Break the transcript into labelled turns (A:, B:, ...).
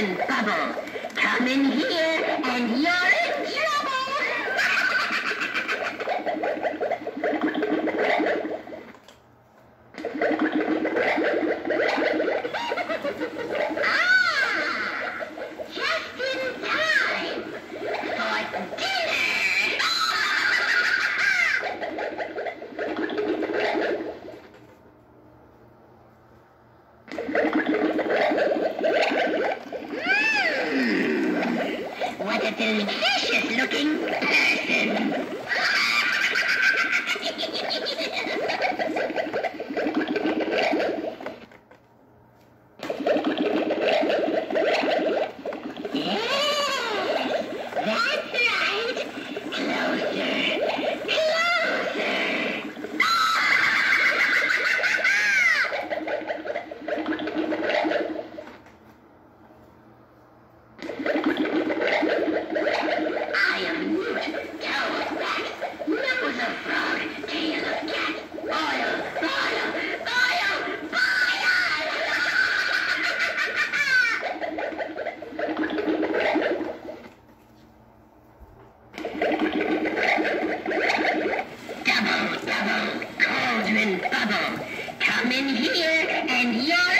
A: and bubble. Come in here and you're in. a vicious-looking person. trouble. Come in here and you're